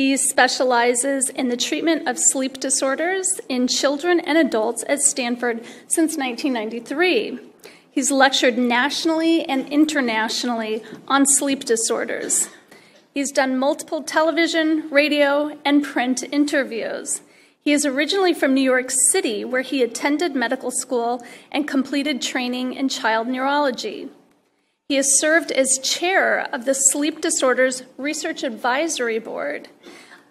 He specializes in the treatment of sleep disorders in children and adults at Stanford since 1993. He's lectured nationally and internationally on sleep disorders. He's done multiple television, radio, and print interviews. He is originally from New York City, where he attended medical school and completed training in child neurology. He has served as chair of the Sleep Disorders Research Advisory Board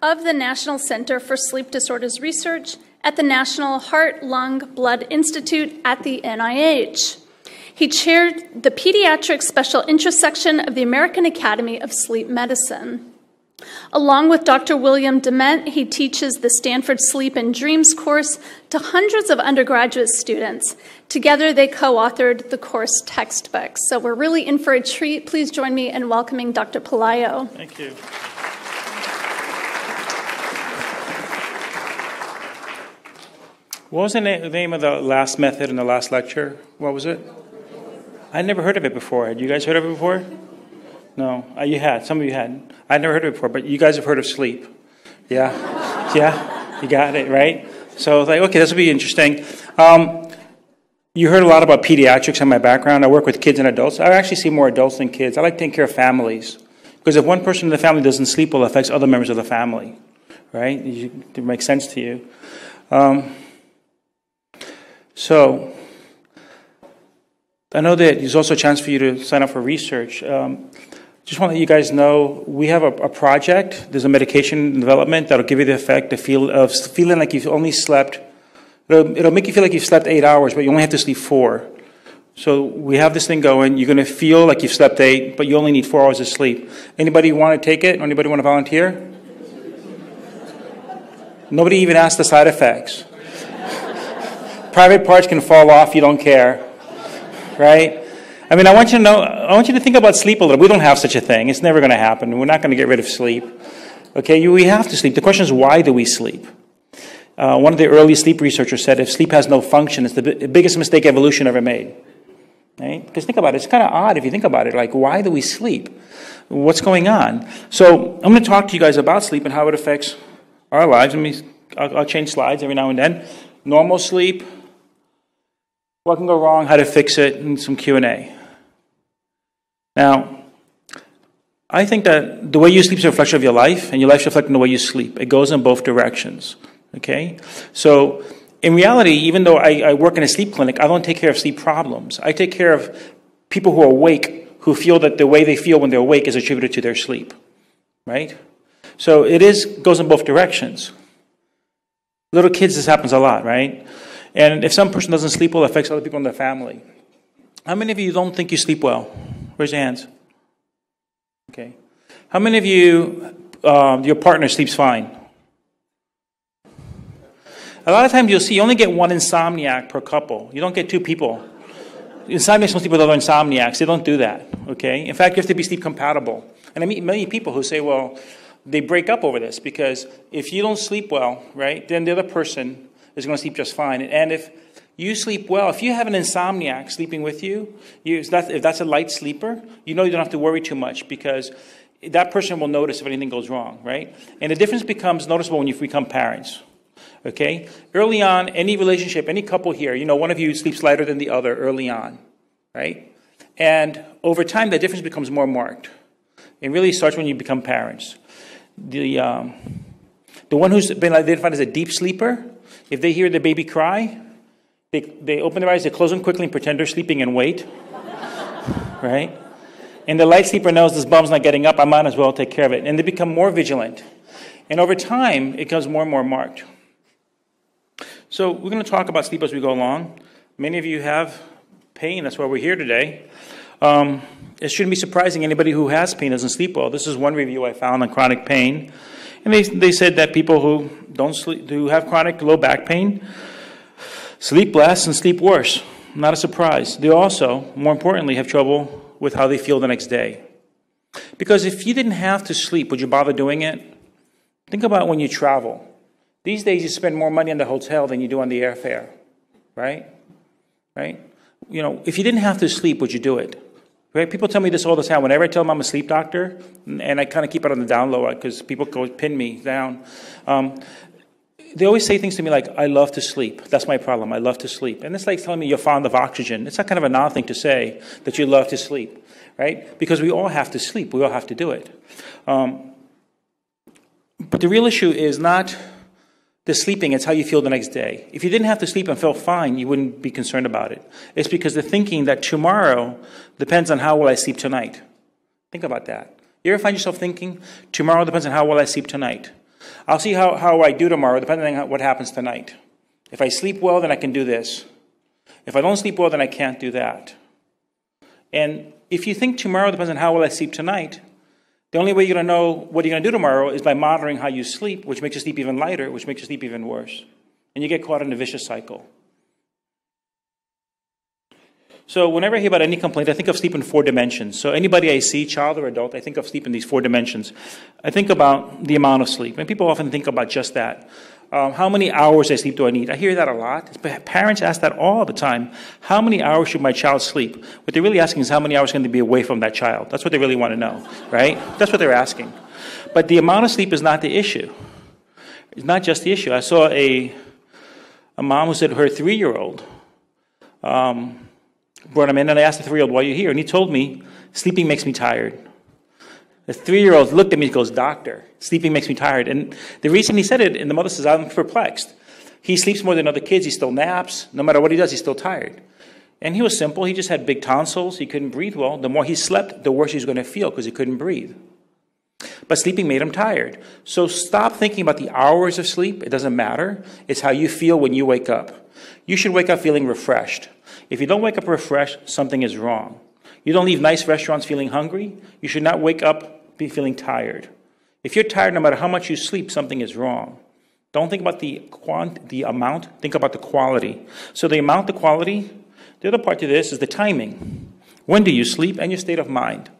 of the National Center for Sleep Disorders Research at the National Heart, Lung, Blood Institute at the NIH. He chaired the Pediatric Special Interest Section of the American Academy of Sleep Medicine. Along with Dr. William Dement, he teaches the Stanford Sleep and Dreams course to hundreds of undergraduate students. Together, they co authored the course textbooks. So we're really in for a treat. Please join me in welcoming Dr. Pelayo. Thank you. What was the name of the last method in the last lecture? What was it? I never heard of it before. Had you guys heard of it before? No, uh, you had. Some of you had. I'd never heard of it before, but you guys have heard of sleep. Yeah, yeah, you got it right. So like, okay, this will be interesting. Um, you heard a lot about pediatrics in my background. I work with kids and adults. I actually see more adults than kids. I like taking care of families because if one person in the family doesn't sleep well, it affects other members of the family, right? It makes sense to you. Um, so I know that there's also a chance for you to sign up for research. Um, just want to let you guys know we have a, a, project. There's a medication development that'll give you the effect, feel of feeling like you've only slept. It'll, it'll make you feel like you've slept eight hours, but you only have to sleep four. So we have this thing going. You're going to feel like you've slept eight, but you only need four hours of sleep. Anybody want to take it? Anybody want to volunteer? Nobody even asked the side effects. Private parts can fall off. You don't care, right? I mean, I want you to know, I want you to think about sleep a little. We don't have such a thing. It's never going to happen. We're not going to get rid of sleep. Okay, we have to sleep. The question is, why do we sleep? Uh, one of the early sleep researchers said if sleep has no function, it's the b- biggest mistake evolution ever made. Right? Because think about it, it's kind of odd if you think about it. Like, why do we sleep? What's going on? So, I'm going to talk to you guys about sleep and how it affects our lives. Let me, I'll, I'll change slides every now and then. Normal sleep, what can go wrong, how to fix it, and some Q&A. Now, I think that the way you sleep is a reflection of your life, and your life is reflecting the way you sleep. It goes in both directions. Okay? So, in reality, even though I, I, work in a sleep clinic, I don't take care of sleep problems. I take care of people who are awake who feel that the way they feel when they're awake is attributed to their sleep. Right? So it is goes in both directions. Little kids, this happens a lot, right? And if some person doesn't sleep well, it affects other people in their family. How many of you don't think you sleep well? Raise your hands. Okay. How many of you, um, your partner sleeps fine? A lot of times you'll see you only get one insomniac per couple. You don't get two people. Insomniacs, most people are insomniacs. They don't do that. Okay. In fact, you have to be sleep compatible. And I meet many people who say, well, they break up over this because if you don't sleep well, right, then the other person is going to sleep just fine. And if you sleep well. If you have an insomniac sleeping with you, you if that's a light sleeper, you know you don't have to worry too much because that person will notice if anything goes wrong, right? And the difference becomes noticeable when you become parents. Okay? Early on, any relationship, any couple here, you know, one of you sleeps lighter than the other early on, right? And over time, the difference becomes more marked. It really starts when you become parents. The, um, the one who's been identified as a deep sleeper, if they hear the baby cry, they, they open their eyes, they close them quickly and pretend they're sleeping and wait. right? And the light sleeper knows this bum's not getting up, I might as well take care of it. And they become more vigilant. And over time, it becomes more and more marked. So we're going to talk about sleep as we go along. Many of you have pain, that's why we're here today. Um, it shouldn't be surprising anybody who has pain doesn't sleep well. This is one review I found on chronic pain. And they, they said that people who don't sleep, who have chronic low back pain, sleep less and sleep worse. Not a surprise. They also, more importantly, have trouble with how they feel the next day. Because if you didn't have to sleep, would you bother doing it? Think about when you travel. These days, you spend more money on the hotel than you do on the airfare, right? Right? You know, if you didn't have to sleep, would you do it? Right? People tell me this all the time. Whenever I tell them I'm a sleep doctor, and I kind of keep it on the down low because people go pin me down. Um, they always say things to me like, I love to sleep. That's my problem. I love to sleep. And it's like telling me you're fond of oxygen. It's not kind of a non thing to say that you love to sleep, right? Because we all have to sleep. We all have to do it. Um, but the real issue is not the sleeping, it's how you feel the next day. If you didn't have to sleep and felt fine, you wouldn't be concerned about it. It's because the thinking that tomorrow depends on how will I sleep tonight. Think about that. You ever find yourself thinking, tomorrow depends on how will I sleep tonight? I'll see how, how I do tomorrow depending on what happens tonight. If I sleep well, then I can do this. If I don't sleep well, then I can't do that. And if you think tomorrow depends on how will I sleep tonight, the only way you're going to know what you're going to do tomorrow is by monitoring how you sleep, which makes you sleep even lighter, which makes you sleep even worse. And you get caught in a vicious cycle. So whenever I hear about any complaint, I think of sleep in four dimensions. So anybody I see, child or adult, I think of sleep in these four dimensions. I think about the amount of sleep. And people often think about just that. Um, how many hours I sleep do I need? I hear that a lot. Parents ask that all the time. How many hours should my child sleep? What they're really asking is how many hours can they be away from that child? That's what they really want to know, right? That's what they're asking. But the amount of sleep is not the issue. It's not just the issue. I saw a, a mom who said her three year old um, brought him in, and I asked the three year old, Why are you here? And he told me, Sleeping makes me tired. The three year old looked at me and goes, Doctor, sleeping makes me tired. And the reason he said it, and the mother says, I'm perplexed. He sleeps more than other kids. He still naps. No matter what he does, he's still tired. And he was simple. He just had big tonsils. He couldn't breathe well. The more he slept, the worse he was going to feel because he couldn't breathe. But sleeping made him tired. So stop thinking about the hours of sleep. It doesn't matter. It's how you feel when you wake up. You should wake up feeling refreshed. If you don't wake up refreshed, something is wrong. You don't leave nice restaurants feeling hungry. You should not wake up be feeling tired. If you're tired, no matter how much you sleep, something is wrong. Don't think about the quant, the amount. Think about the quality. So the amount, the quality. The other part to this is the timing. When do you sleep and your state of mind?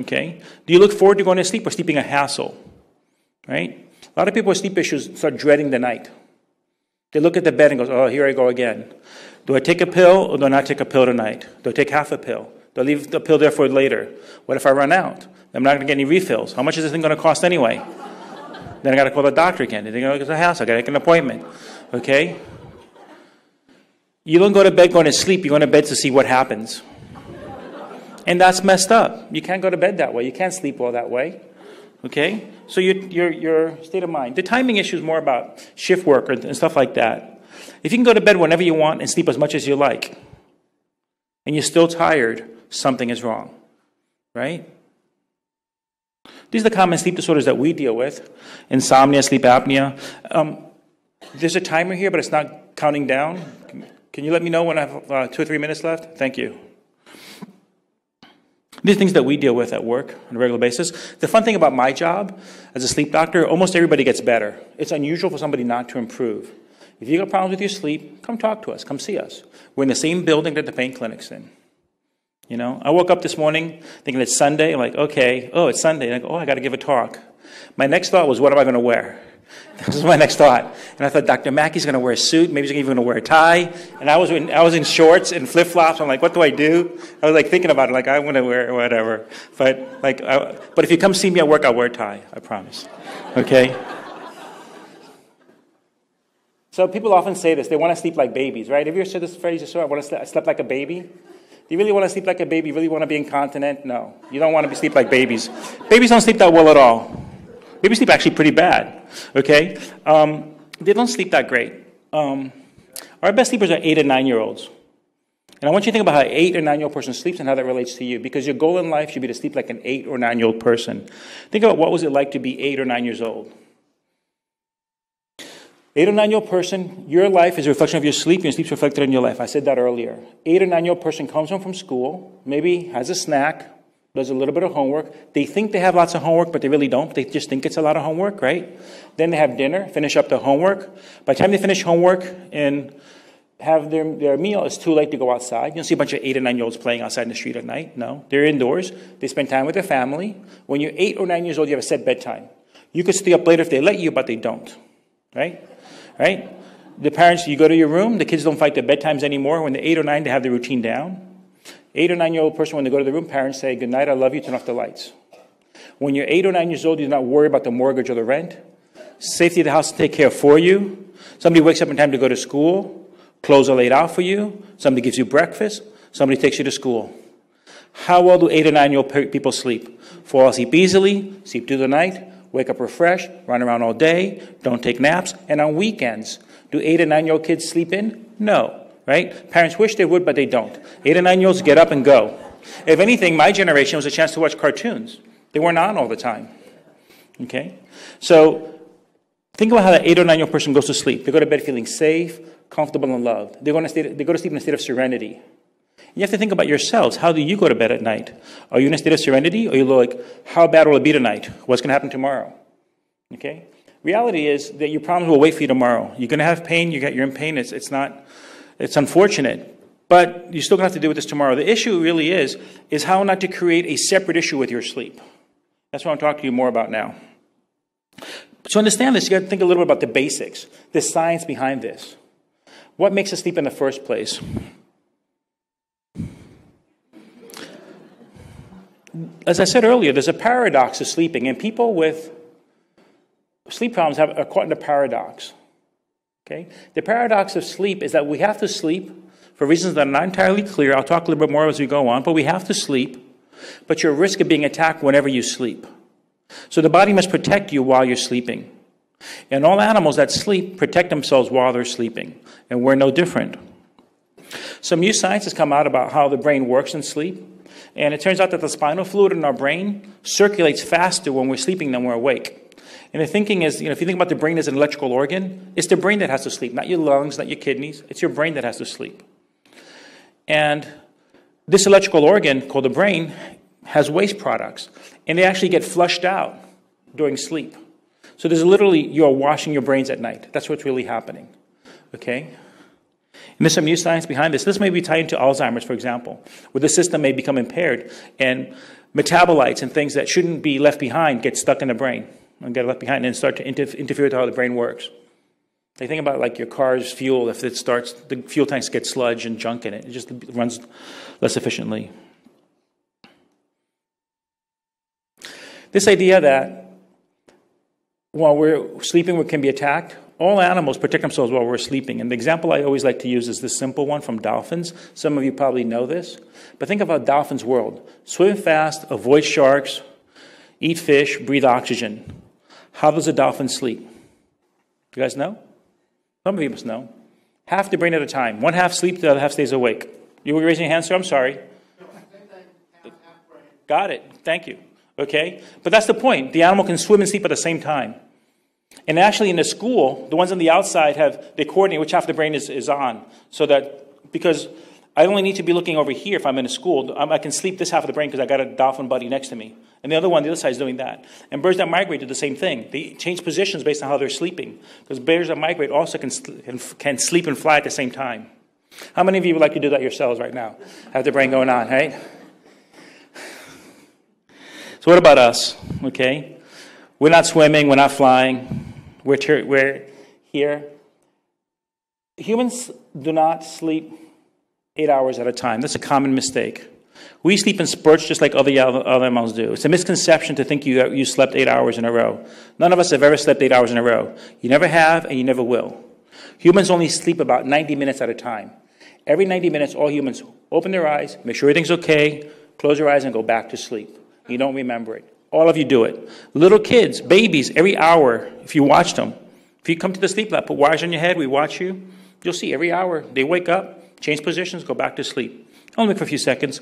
Okay. Do you look forward to going to sleep or sleeping a hassle? Right. A lot of people with sleep issues start dreading the night. They look at the bed and go, "Oh, here I go again. Do I take a pill or do I not take a pill tonight? Do I take half a pill? Do I leave the pill there for later? What if I run out? I'm not going to get any refills. How much is this thing going to cost anyway? then I got to call the doctor again. Then I got to go to the house. I got to make an appointment. Okay? You don't go to bed going to sleep. You go to bed to see what happens. And that's messed up. You can't go to bed that way. You can't sleep well that way. Okay? So your, your, your state of mind. The timing issue is more about shift work and stuff like that. If you can go to bed whenever you want and sleep as much as you like, and you're still tired, something is wrong. Right? These are the common sleep disorders that we deal with insomnia, sleep apnea. Um, there's a timer here, but it's not counting down. Can you let me know when I have uh, two or three minutes left? Thank you. These are things that we deal with at work on a regular basis. The fun thing about my job as a sleep doctor, almost everybody gets better. It's unusual for somebody not to improve. If you've got problems with your sleep, come talk to us. Come see us. We're in the same building that the pain clinic's in. You know, I woke up this morning thinking it's Sunday. I'm like, okay, oh, it's Sunday. I oh, I got to give a talk. My next thought was, what am I going to wear? This was my next thought. And I thought Dr. Mackey's going to wear a suit. Maybe he's even going to wear a tie. And I was in, I was in shorts and flip flops. I'm like, what do I do? I was like thinking about it. Like, I want to wear whatever. But like, I, but if you come see me at work, I'll wear a tie. I promise. Okay. so people often say this. They want to sleep like babies, right? Have you ever said this phrase? I want to sleep like a baby. Do you really want to sleep like a baby? You really want to be incontinent? No. You don't want to sleep like babies. Babies don't sleep that well at all. Babies sleep actually pretty bad. Okay? Um, they don't sleep that great. Um, our best sleepers are eight and nine year olds. And I want you to think about how an eight or nine year old person sleeps and how that relates to you. Because your goal in life should be to sleep like an eight or nine year old person. Think about what was it like to be eight or nine years old. Eight or nine year old person, your life is a reflection of your sleep, your sleep's reflected in your life. I said that earlier. Eight or nine year old person comes home from school, maybe has a snack, does a little bit of homework. They think they have lots of homework, but they really don't. They just think it's a lot of homework, right? Then they have dinner, finish up the homework. By the time they finish homework and have their, their meal, it's too late to go outside. You don't see a bunch of eight or nine year olds playing outside in the street at night. No, they're indoors. They spend time with their family. When you're eight or nine years old, you have a set bedtime. You could stay up later if they let you, but they don't, right? Right? The parents, you go to your room, the kids don't fight their bedtimes anymore. When they're eight or nine, they have their routine down. Eight or nine year old person, when they go to the room, parents say, Good night, I love you, turn off the lights. When you're eight or nine years old, you do not worry about the mortgage or the rent. Safety of the house to take care for you. Somebody wakes up in time to go to school. Clothes are laid out for you. Somebody gives you breakfast. Somebody takes you to school. How well do eight or nine year old people sleep? Fall asleep easily, sleep through the night, wake up refreshed, run around all day, don't take naps, and on weekends. Do eight and nine year old kids sleep in? No, right? Parents wish they would, but they don't. Eight and nine year olds get up and go. If anything, my generation was a chance to watch cartoons. They weren't on all the time. Okay? So think about how that eight or nine year old person goes to sleep. They go to bed feeling safe, comfortable, and loved. They go, state, they go to sleep in a state of serenity. You have to think about yourselves. How do you go to bed at night? Are you in a state of serenity? Or are you like, how bad will it be tonight? What's going to happen tomorrow? Okay? Reality is that your problems will wait for you tomorrow. You're going to have pain. You you're in pain. It's, it's not, it's unfortunate. But you're still going to have to deal with this tomorrow. The issue really is, is how not to create a separate issue with your sleep. That's what I'm talking to you more about now. To understand this, you got to think a little bit about the basics, the science behind this. What makes us sleep in the first place? As I said earlier, there's a paradox of sleeping, and people with sleep problems have, are caught in a paradox. Okay? The paradox of sleep is that we have to sleep for reasons that are not entirely clear. I'll talk a little bit more as we go on, but we have to sleep, but you're at risk of being attacked whenever you sleep. So the body must protect you while you're sleeping. And all animals that sleep protect themselves while they're sleeping, and we're no different. Some new science has come out about how the brain works in sleep, and it turns out that the spinal fluid in our brain circulates faster when we're sleeping than we're awake. And the thinking is, you know, if you think about the brain as an electrical organ, it's the brain that has to sleep, not your lungs, not your kidneys. It's your brain that has to sleep. And this electrical organ, called the brain, has waste products, and they actually get flushed out during sleep. So there's literally, you're washing your brains at night. That's what's really happening. Okay? There's some new science behind this. This may be tied into Alzheimer's, for example, where the system may become impaired and metabolites and things that shouldn't be left behind get stuck in the brain and get left behind and start to interfere with how the brain works. They think about like your car's fuel. If it starts, the fuel tanks get sludge and junk in it. It just runs less efficiently. This idea that while we're sleeping, we can be attacked. All animals protect themselves while we're sleeping. And the example I always like to use is this simple one from dolphins. Some of you probably know this. But think about dolphins' world swim fast, avoid sharks, eat fish, breathe oxygen. How does a dolphin sleep? You guys know? Some of you must know. Half the brain at a time. One half sleeps, the other half stays awake. You were raising your hand, sir? I'm sorry. Got it. Thank you. Okay? But that's the point. The animal can swim and sleep at the same time. And actually, in the school, the ones on the outside have, they coordinate which half of the brain is, is on. So that, because I only need to be looking over here if I'm in a school. I can sleep this half of the brain because I got a dolphin buddy next to me. And the other one, the other side, is doing that. And birds that migrate do the same thing. They change positions based on how they're sleeping. Because birds that migrate also can, can sleep and fly at the same time. How many of you would like to do that yourselves right now? Have the brain going on, right? So, what about us? Okay? We're not swimming, we're not flying, we're, ter- we're here. Humans do not sleep eight hours at a time. That's a common mistake. We sleep in spurts just like other, other animals do. It's a misconception to think you, you slept eight hours in a row. None of us have ever slept eight hours in a row. You never have, and you never will. Humans only sleep about 90 minutes at a time. Every 90 minutes, all humans open their eyes, make sure everything's okay, close your eyes, and go back to sleep. You don't remember it. All of you do it. Little kids, babies, every hour, if you watch them, if you come to the sleep lab, put wires on your head, we watch you, you'll see every hour they wake up, change positions, go back to sleep. Only for a few seconds.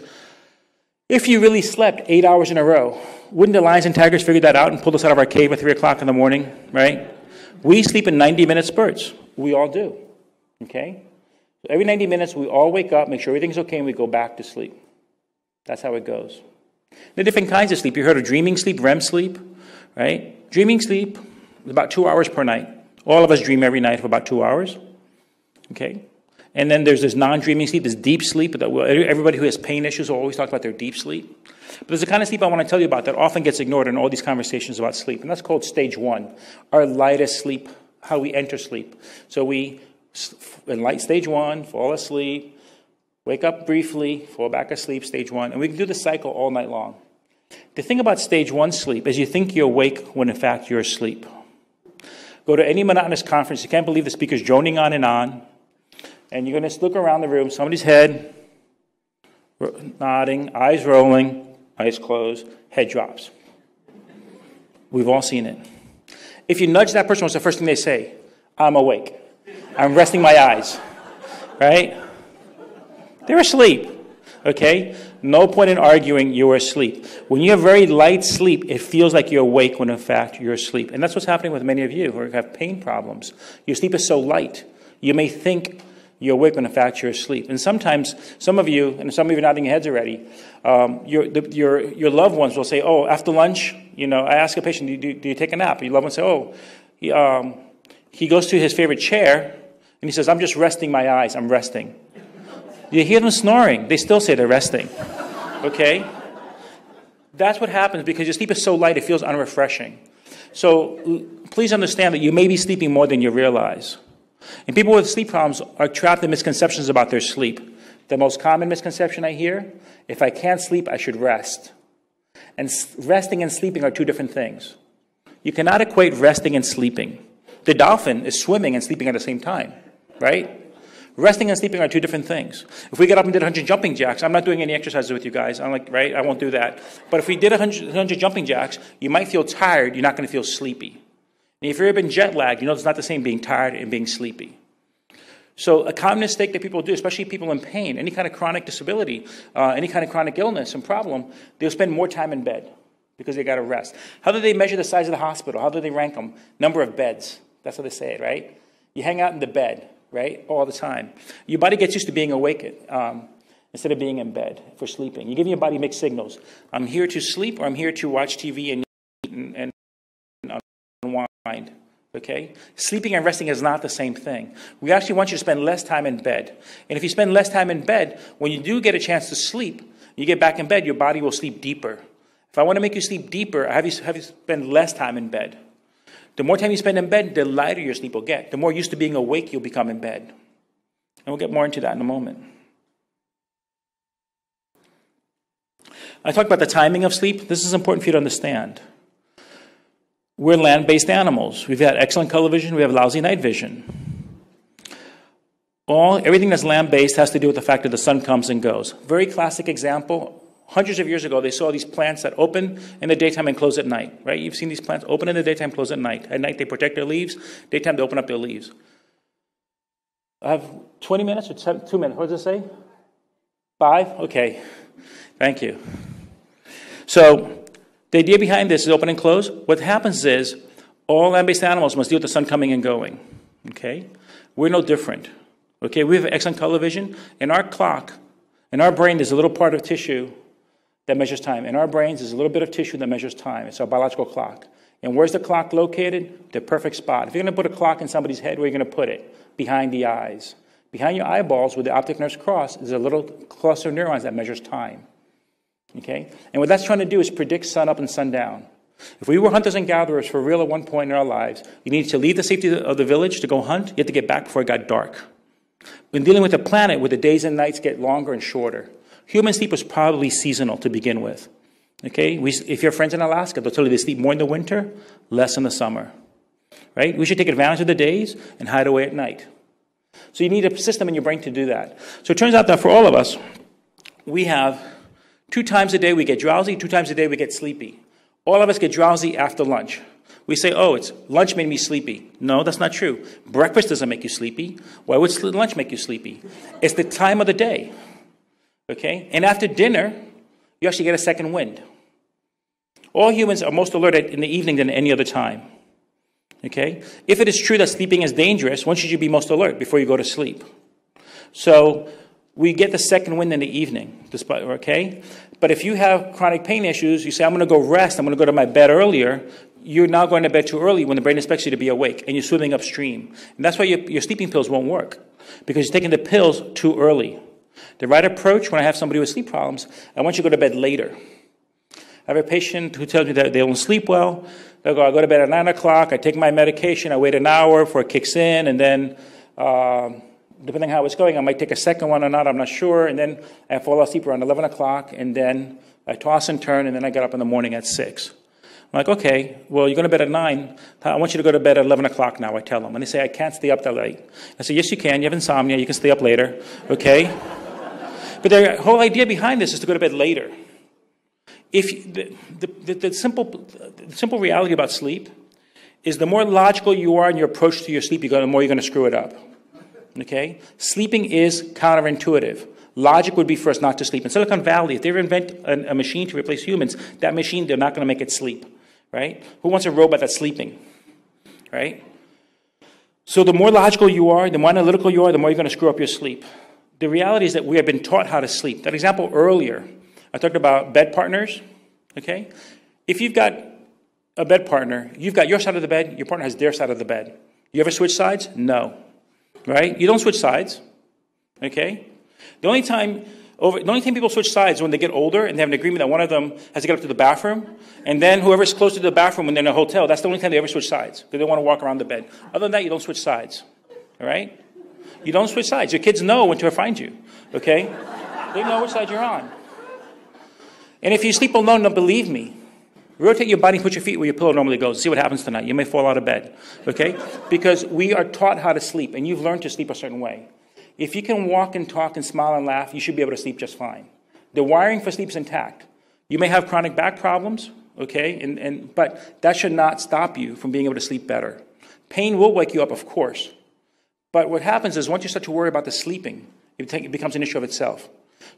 If you really slept eight hours in a row, wouldn't the lions and tigers figure that out and pull us out of our cave at 3 o'clock in the morning, right? We sleep in 90 minute spurts. We all do. Okay? Every 90 minutes, we all wake up, make sure everything's okay, and we go back to sleep. That's how it goes. The different kinds of sleep. You heard of dreaming sleep, REM sleep, right? Dreaming sleep is about two hours per night. All of us dream every night for about two hours. Okay? And then there's this non dreaming sleep, this deep sleep. That everybody who has pain issues will always talk about their deep sleep. But there's a kind of sleep I want to tell you about that often gets ignored in all these conversations about sleep, and that's called stage one, our lightest sleep, how we enter sleep. So we, in light stage one, fall asleep, wake up briefly, fall back asleep, stage one, and we can do the cycle all night long. The thing about stage one sleep is you think you're awake when in fact you're asleep. Go to any monotonous conference, you can't believe the speaker's droning on and on, and you're going to look around the room, somebody's head nodding, eyes rolling, eyes closed, head drops. We've all seen it. If you nudge that person, what's the first thing they say? I'm awake. I'm resting my eyes. Right? They're asleep. Okay? No point in arguing you're asleep. When you have very light sleep, it feels like you're awake when in fact you're asleep. And that's what's happening with many of you who have pain problems. Your sleep is so light, you may think you're awake when in fact you're asleep. And sometimes, some of you, and some of you are nodding your heads already, um, your, the, your, your loved ones will say, Oh, after lunch, you know, I ask a patient, Do you, do you take a nap? Your loved one say, Oh, he, um, he goes to his favorite chair and he says, I'm just resting my eyes, I'm resting. You hear them snoring. They still say they're resting. Okay? That's what happens because your sleep is so light, it feels unrefreshing. So please understand that you may be sleeping more than you realize. And people with sleep problems are trapped in misconceptions about their sleep. The most common misconception I hear if I can't sleep, I should rest. And resting and sleeping are two different things. You cannot equate resting and sleeping. The dolphin is swimming and sleeping at the same time, right? Resting and sleeping are two different things. If we get up and did 100 jumping jacks, I'm not doing any exercises with you guys. I'm like, right? I won't do that. But if we did 100, 100 jumping jacks, you might feel tired. You're not going to feel sleepy. And if you've ever been jet lagged, you know it's not the same being tired and being sleepy. So a common mistake that people do, especially people in pain, any kind of chronic disability, uh, any kind of chronic illness and problem, they'll spend more time in bed because they got to rest. How do they measure the size of the hospital? How do they rank them? Number of beds. That's how they say it, right? You hang out in the bed right? All the time. Your body gets used to being awake um, instead of being in bed for sleeping. You give your body mixed signals. I'm here to sleep, or I'm here to watch TV and and, and unwind. Okay? Sleeping and resting is not the same thing. We actually want you to spend less time in bed. And if you spend less time in bed, when you do get a chance to sleep, you get back in bed, your body will sleep deeper. If I want to make you sleep deeper, I have you, have you spend less time in bed. The more time you spend in bed, the lighter your sleep will get. The more used to being awake you'll become in bed. And we'll get more into that in a moment. I talked about the timing of sleep. This is important for you to understand. We're land based animals. We've had excellent color vision, we have lousy night vision. All, everything that's land based has to do with the fact that the sun comes and goes. Very classic example hundreds of years ago, they saw these plants that open in the daytime and close at night, right? You've seen these plants open in the daytime, close at night. At night, they protect their leaves. Daytime, they open up their leaves. I have 20 minutes or two minutes. What does it say? Five? Okay. Thank you. So, the idea behind this is open and close. What happens is all land based animals must deal with the sun coming and going. Okay? We're no different. Okay? We have excellent color vision. In our clock, in our brain, there's a little part of tissue that measures time. In our brains, there's a little bit of tissue that measures time. It's our biological clock. And where's the clock located? The perfect spot. If you're going to put a clock in somebody's head, where are you going to put it? Behind the eyes. Behind your eyeballs, where the optic nerves cross, is a little cluster of neurons that measures time. Okay? And what that's trying to do is predict sun up and sun down. If we were hunters and gatherers for real at one point in our lives, you needed to leave the safety of the village to go hunt. You had to get back before it got dark. When dealing with a planet where the days and nights get longer and shorter, Human sleep was probably seasonal to begin with. Okay, we, if your friends in Alaska, they'll tell you they sleep more in the winter, less in the summer. Right? We should take advantage of the days and hide away at night. So you need a system in your brain to do that. So it turns out that for all of us, we have two times a day we get drowsy, two times a day we get sleepy. All of us get drowsy after lunch. We say, oh, it's lunch made me sleepy. No, that's not true. Breakfast doesn't make you sleepy. Why would lunch make you sleepy? It's the time of the day. Okay? And after dinner, you actually get a second wind. All humans are most alert in the evening than any other time. Okay? If it is true that sleeping is dangerous, when should you be most alert? Before you go to sleep. So we get the second wind in the evening, despite, okay? But if you have chronic pain issues, you say, I'm going to go rest, I'm going to go to my bed earlier, you're now going to bed too early when the brain expects you to be awake, and you're swimming upstream. And that's why your, your sleeping pills won't work, because you're taking the pills too early. The right approach when I have somebody with sleep problems, I want you to go to bed later. I have a patient who tells me that they don't sleep well. They'll go, I go to bed at 9 o'clock, I take my medication, I wait an hour before it kicks in, and then um, depending on how it's going, I might take a second one or not, I'm not sure. And then I fall asleep around 11 o'clock, and then I toss and turn, and then I get up in the morning at 6. I'm like, okay, well, you're going to bed at 9. I want you to go to bed at 11 o'clock now, I tell them. And they say, I can't stay up that late. I say, yes, you can. You have insomnia. You can stay up later, okay? But the whole idea behind this is to go to bed later. If the, the, the, simple, the simple reality about sleep is the more logical you are in your approach to your sleep, the more you're going to screw it up. Okay? Sleeping is counterintuitive. Logic would be for us not to sleep. In Silicon Valley, if they invent a, a machine to replace humans, that machine, they're not going to make it sleep. Right? Who wants a robot that's sleeping? Right? So the more logical you are, the more analytical you are, the more you're going to screw up your sleep. The reality is that we have been taught how to sleep. That example earlier, I talked about bed partners. Okay? If you've got a bed partner, you've got your side of the bed, your partner has their side of the bed. You ever switch sides? No right? You don't switch sides, okay? The only time over, the only time people switch sides is when they get older and they have an agreement that one of them has to get up to the bathroom, and then whoever's closer to the bathroom when they're in a hotel, that's the only time they ever switch sides because they want to walk around the bed. Other than that, you don't switch sides, all right? You don't switch sides. Your kids know when to find you, okay? They know which side you're on. And if you sleep alone, don't believe me. Rotate your body, put your feet where your pillow normally goes. See what happens tonight. You may fall out of bed, okay? Because we are taught how to sleep, and you've learned to sleep a certain way. If you can walk and talk and smile and laugh, you should be able to sleep just fine. The wiring for sleep is intact. You may have chronic back problems, okay? And, and, but that should not stop you from being able to sleep better. Pain will wake you up, of course. But what happens is once you start to worry about the sleeping, it becomes an issue of itself.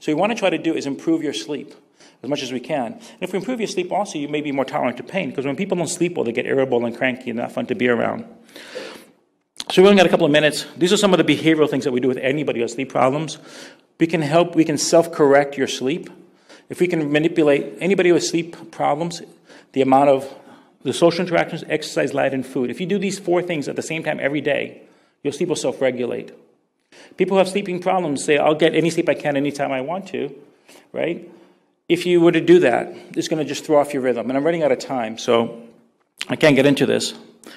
So, you want to try to do is improve your sleep as much as we can. And if we improve your sleep, also, you may be more tolerant to pain because when people don't sleep well, they get irritable and cranky and not fun to be around. So, we've only got a couple of minutes. These are some of the behavioral things that we do with anybody who has sleep problems. We can help, we can self correct your sleep. If we can manipulate anybody with sleep problems, the amount of the social interactions, exercise, light, and food. If you do these four things at the same time every day, your sleep will self regulate. People who have sleeping problems say, I'll get any sleep I can anytime I want to, right? If you were to do that, it's going to just throw off your rhythm. And I'm running out of time, so I can't get into this.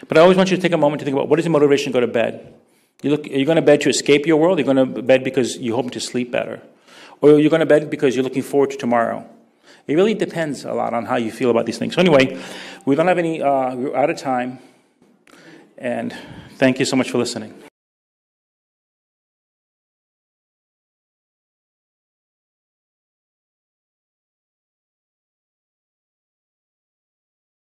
But I always want you to take a moment to think about what is the motivation to go to bed? You look, are you going to bed to escape your world? Are you going to bed because you hope to sleep better? Or are you going to bed because you're looking forward to tomorrow? It really depends a lot on how you feel about these things. So, anyway, we don't have any, uh, we're out of time. And thank you so much for listening.